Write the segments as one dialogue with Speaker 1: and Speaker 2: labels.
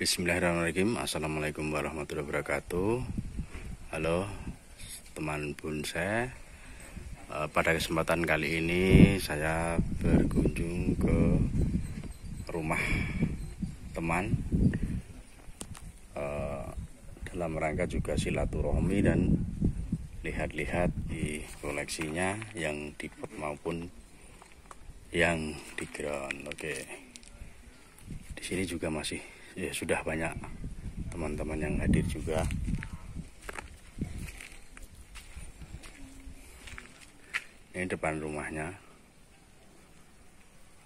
Speaker 1: Bismillahirrahmanirrahim. Assalamualaikum warahmatullahi wabarakatuh. Halo teman bonsai eh, Pada kesempatan kali ini saya berkunjung ke rumah teman. Eh, Dalam rangka juga silaturahmi dan lihat-lihat di koleksinya yang di pot maupun yang di ground Oke. Di sini juga masih ya sudah banyak teman-teman yang hadir juga. Ini depan rumahnya.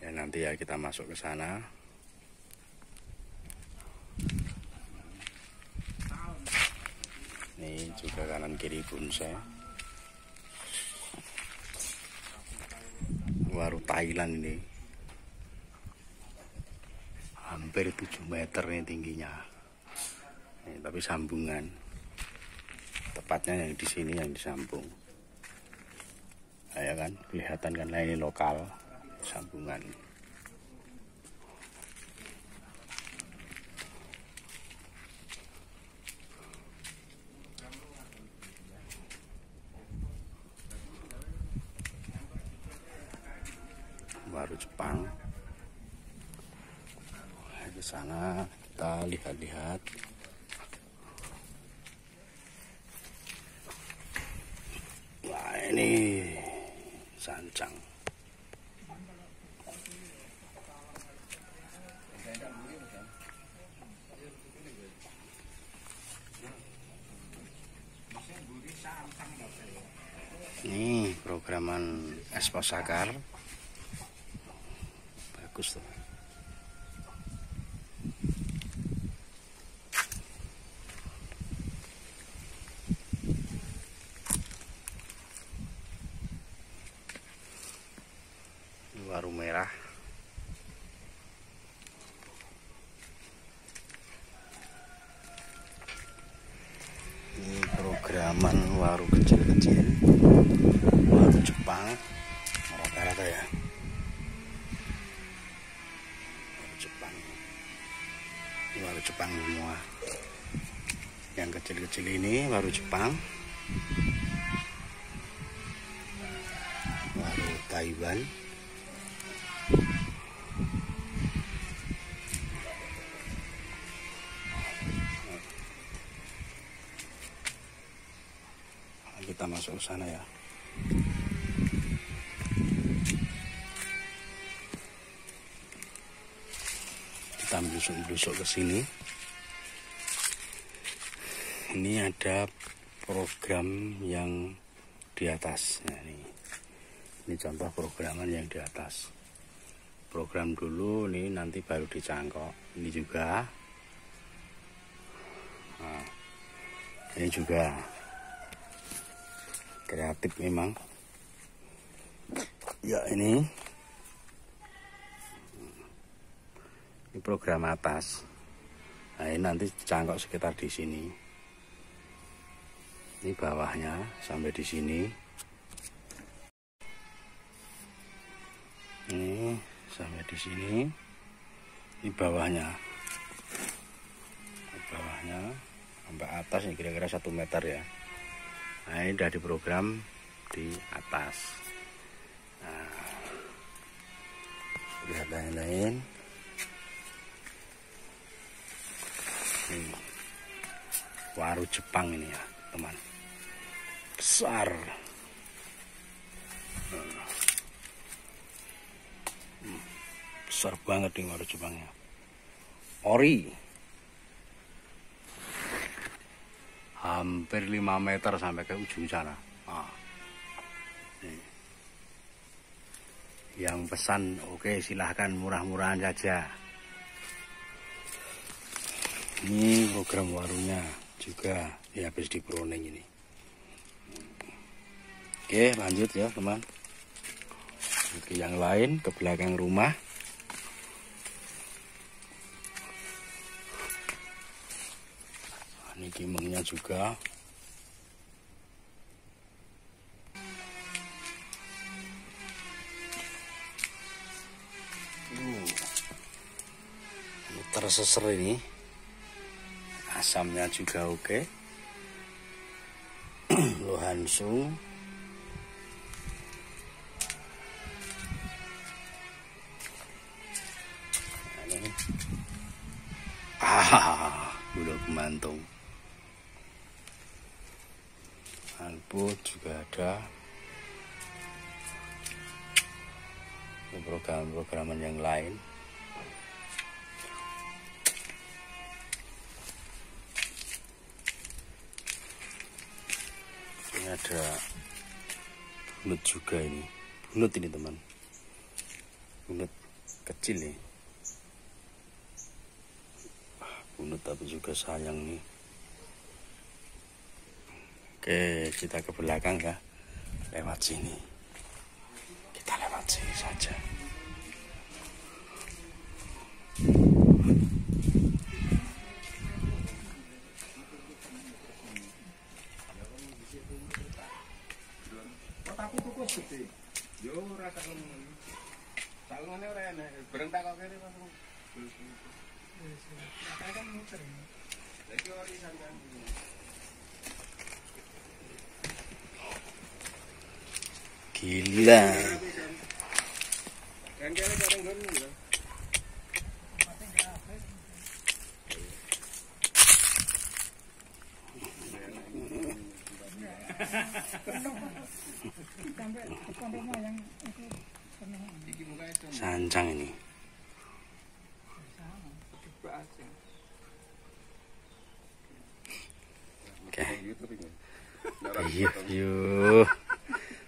Speaker 1: Ya nanti ya kita masuk ke sana. Ini juga kanan kiri bonsai. Waru Thailand ini hampir 7 meter nih tingginya. Ini, tapi sambungan. Tepatnya yang di sini yang disambung. Nah, ya kan? Kelihatan kan? Nah ini lokal sambungan. Baru Jepang di sana. Kita lihat-lihat. Wah ini sancang. Ini programan esposakar bagus tuh warung merah. Ini programan warung kecil-kecil. Warung Jepang. Rata-rata ya. Warung Jepang. Ini warung Jepang semua. Yang kecil-kecil ini warung Jepang. Warung Taiwan kita masuk sana ya. Kita melusuk-melusuk ke sini. Ini ada program yang di atas. Nah, ini. Ini contoh programan yang di atas. Program dulu ini nanti baru dicangkok. Ini juga. Nah, ini juga kreatif memang. Ya ini. Ini program atas. Nah ini nanti cangkok sekitar di sini. Ini bawahnya sampai di sini. Ini sampai di sini. Ini bawahnya. Ini bawahnya sampai atas ini kira-kira satu meter ya nah ini udah diprogram di atas. Nah, lihat lain-lain ini waru Jepang ini ya teman. Besar. Hmm, besar banget nih waru Jepangnya. Ori hampir 5 meter sampai ke ujung sana. Nah. Yang pesan, oke silahkan murah-murahan saja. Ini program warungnya juga ya habis di Proning ini. Oke lanjut ya teman. Oke yang lain ke belakang rumah. Ini kimengnya juga. Uh, terseser ini. Asamnya juga oke. Lohansu ah bulu kemantung alput juga ada. Program-programan yang lain. Ini ada bunut juga ini. Bunut ini teman. Bunut kecil nih. Bunut tapi juga sayang nih oke kita ke belakang ya. Lewat sini
Speaker 2: itu
Speaker 1: sancang ini oke
Speaker 2: ini.
Speaker 1: Iya, yuk.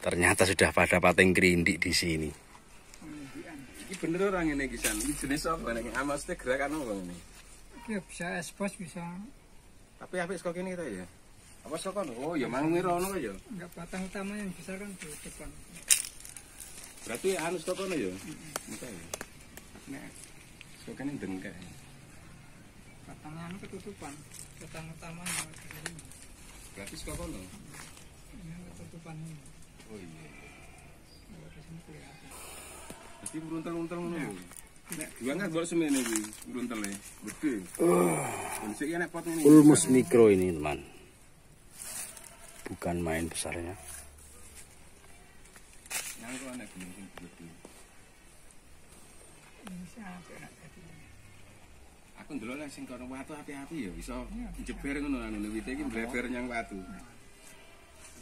Speaker 1: Ternyata sudah pada pating kerindik di sini.
Speaker 2: Iki bener orang ini kisan. Iki jenis apa nek amaste gerakan apa ini?
Speaker 3: Ya bisa ekspos bisa
Speaker 2: Tapi apik saka kene kita ya. Apa kono? Oh ya mang mirono ya.
Speaker 3: nggak batang utama yang besar kan di depan.
Speaker 2: Berarti anu saka kono ya. Muka ya. Nek saka kene dengkek.
Speaker 3: Batangnya anu ketutupan. Batang utama yang sini.
Speaker 2: Berarti saka kono.
Speaker 3: Ini ketutupan ini.
Speaker 2: Oh iya. Jadi beruntel-untel ngono lho. Nek dua kan boleh semene iki, beruntel e. Gede. Oh. Sik nek pot ini.
Speaker 1: Ulmus mikro ini teman. Bukan main besarnya.
Speaker 2: Gede. Aku ndelok sing kono watu hati-hati ya iso jeber ngono anu wite iki bleber nyang watu.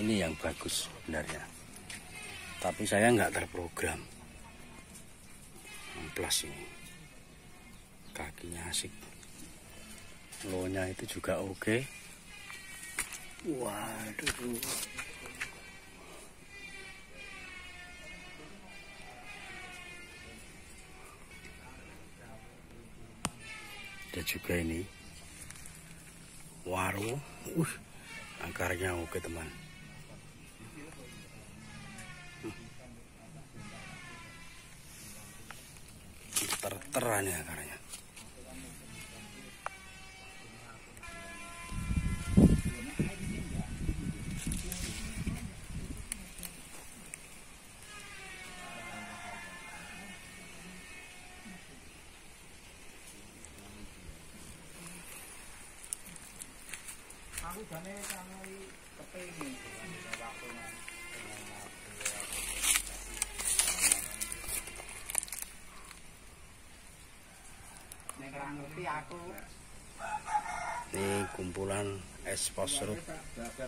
Speaker 3: Ini
Speaker 1: yang bagus sebenarnya. Tapi saya nggak terprogram. Amplas ini. Kakinya asik. Lonya itu juga oke. Waduh. Ada juga ini. Waru. Uh, akarnya oke teman. Ter-teran ya akarnya.
Speaker 3: Aku jane sama kepengin. Nek ora
Speaker 1: Ini kumpulan es pos serut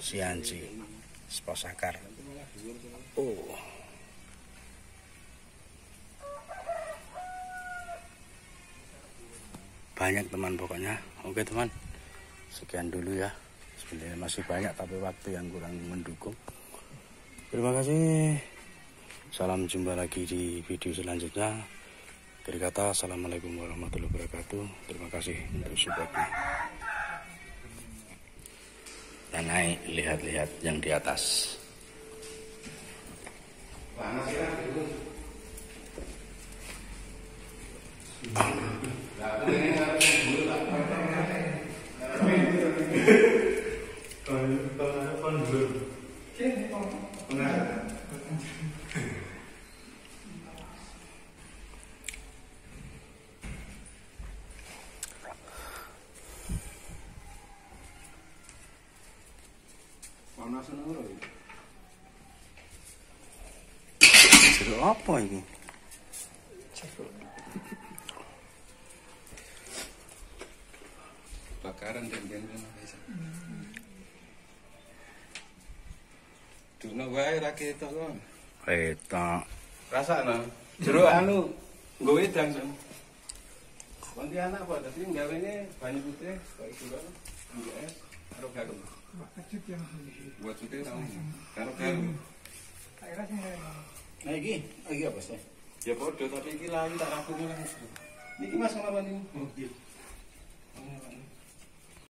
Speaker 1: sianci. Oh. Banyak teman pokoknya. Oke teman. Sekian dulu ya. Sebenarnya masih banyak tapi waktu yang kurang mendukung. Terima kasih. Salam jumpa lagi di video selanjutnya. Akhir kata, Assalamualaikum warahmatullahi wabarakatuh. Terima kasih untuk supportnya. kita naik lihat-lihat yang di atas
Speaker 2: Panas ya, itu. Lah, aku ini ngarep yang dulu lah. Panas ngono lho.
Speaker 1: Jeruk apa ini
Speaker 2: Bakaran dan gendeng biasa. Duna wae ra ketok kon.
Speaker 1: Eta
Speaker 2: Rasana. Jeruk anu nggo wedang son. Nanti anak apa tapi nggawene banyu putih kok iku kan. Karo garam.
Speaker 3: Ini. Nggak
Speaker 4: Nah iki, iki apa sih?
Speaker 2: Ya podo tapi iki lain tak rapi lah. Niki Mas. Oh, iya.